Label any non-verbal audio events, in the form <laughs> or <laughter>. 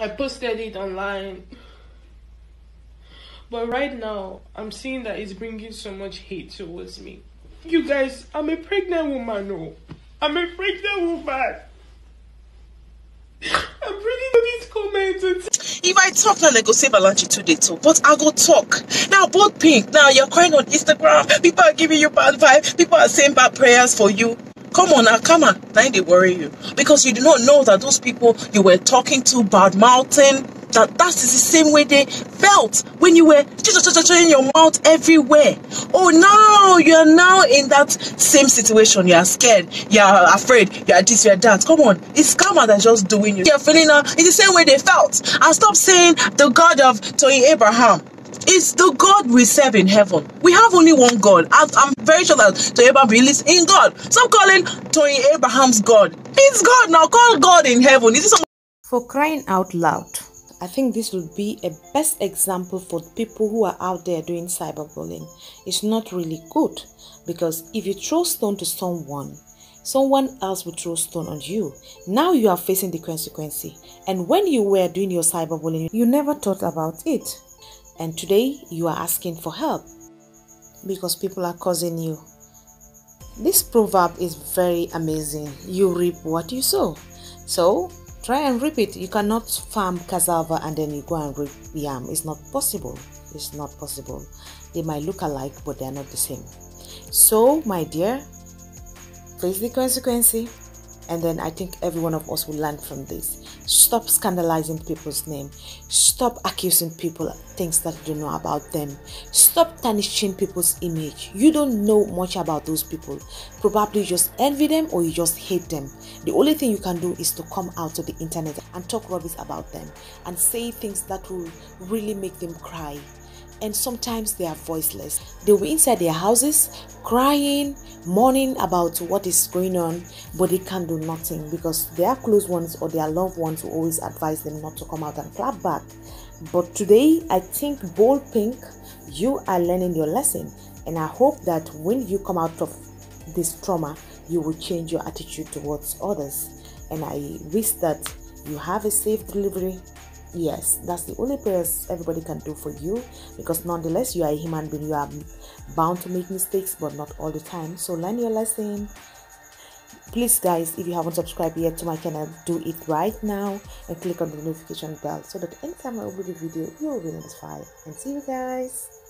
I posted it online. But right now, I'm seeing that it's bringing so much hate towards me. You guys, I'm a pregnant woman. No, I'm a pregnant woman. <laughs> I'm reading these comments. If I talk now, they go say Balanchi today too. Oh. But I go talk. Now, both pink. Now, you're crying on Instagram. People are giving you bad vibe. People are saying bad prayers for you. Come on now, come on. Now they worry you. Because you do not know that those people you were talking to, bad mouthing, that that is the same way they felt when you were in your mouth everywhere. Oh, now you're now in that same situation. You're scared, you're afraid, you're this, you're that. Come on, it's karma that's just doing you. You're feeling now in the same way they felt. And stop saying the God of Toyin Abraham. It's the God we serve in heaven. We have only one God. I'm, I'm very sure that Toyin Abraham believes in God. Stop calling Toyin Abraham's God. It's God now. Call God in heaven. Is it For crying out loud. I think this would be a best example for people who are out there doing cyberbullying. It's not really good because if you throw stone to someone, someone else will throw stone on you. Now you are facing the consequence. And when you were doing your cyberbullying, you never thought about it. And today you are asking for help because people are causing you. This proverb is very amazing. You reap what you sow. So Try and reap it. You cannot farm cassava and then you go and reap yam. It's not possible. It's not possible. They might look alike, but they are not the same. So, my dear, face the consequence and then I think every one of us will learn from this. Stop scandalizing people's name. Stop accusing people things that you don't know about them. Stop tarnishing people's image. You don't know much about those people. Probably you just envy them or you just hate them. The only thing you can do is to come out to the internet and talk rubbish about them and say things that will really make them cry and sometimes they are voiceless. They'll inside their houses crying, mourning about what is going on, but they can't do nothing because their close ones or their loved ones will always advise them not to come out and clap back. But today, I think Bold Pink, you are learning your lesson, and I hope that when you come out of this trauma, you will change your attitude towards others. And I wish that you have a safe delivery yes that's the only prayers everybody can do for you because nonetheless you are a human being. You are bound to make mistakes but not all the time. So learn your lesson. Please guys if you haven't subscribed yet to my channel do it right now and click on the notification bell so that anytime i upload a video you will be notified. And see you guys